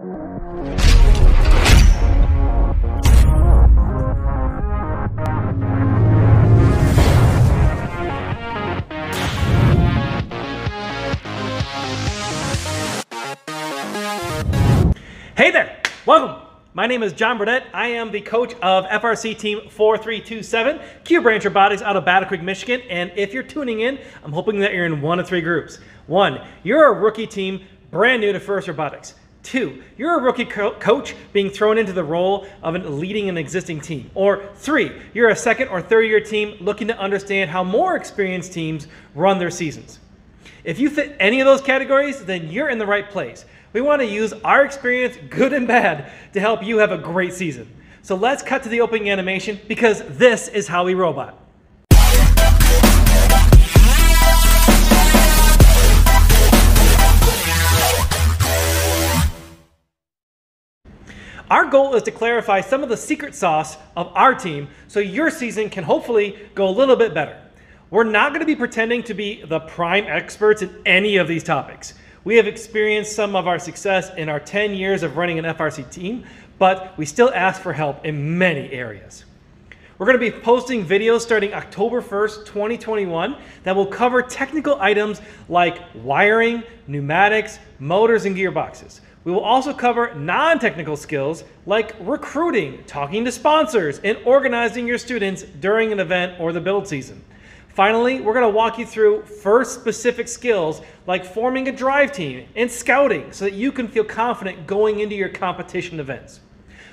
Hey there, welcome. My name is John Burnett. I am the coach of FRC Team 4327, Q Branch Robotics out of Battle Creek, Michigan. And if you're tuning in, I'm hoping that you're in one of three groups. One, you're a rookie team, brand new to FIRST Robotics. Two, you're a rookie co- coach being thrown into the role of an, leading an existing team. Or three, you're a second or third year team looking to understand how more experienced teams run their seasons. If you fit any of those categories, then you're in the right place. We want to use our experience, good and bad, to help you have a great season. So let's cut to the opening animation because this is How We Robot. Our goal is to clarify some of the secret sauce of our team so your season can hopefully go a little bit better. We're not going to be pretending to be the prime experts in any of these topics. We have experienced some of our success in our 10 years of running an FRC team, but we still ask for help in many areas. We're going to be posting videos starting October 1st, 2021 that will cover technical items like wiring, pneumatics, motors, and gearboxes. We will also cover non technical skills like recruiting, talking to sponsors, and organizing your students during an event or the build season. Finally, we're going to walk you through first specific skills like forming a drive team and scouting so that you can feel confident going into your competition events.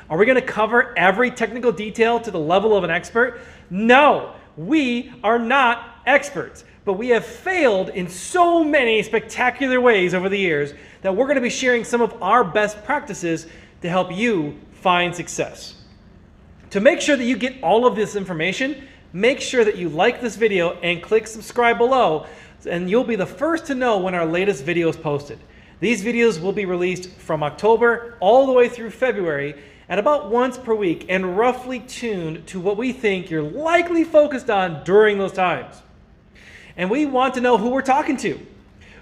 Are we going to cover every technical detail to the level of an expert? No, we are not experts, but we have failed in so many spectacular ways over the years that we're going to be sharing some of our best practices to help you find success. To make sure that you get all of this information, make sure that you like this video and click subscribe below and you'll be the first to know when our latest video is posted. These videos will be released from October all the way through February at about once per week and roughly tuned to what we think you're likely focused on during those times. And we want to know who we're talking to.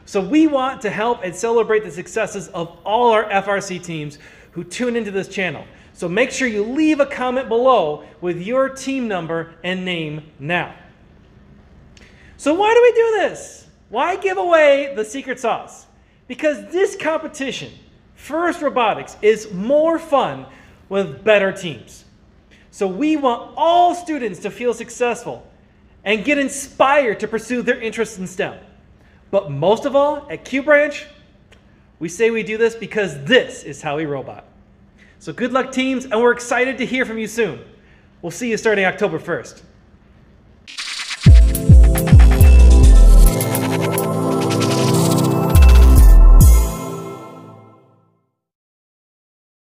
So we want to help and celebrate the successes of all our FRC teams who tune into this channel. So make sure you leave a comment below with your team number and name now. So why do we do this? Why give away the secret sauce? Because this competition, FIRST Robotics, is more fun with better teams. So we want all students to feel successful and get inspired to pursue their interests in STEM. But most of all, at Q Branch, we say we do this because this is how we Robot. So good luck, teams, and we're excited to hear from you soon. We'll see you starting October 1st.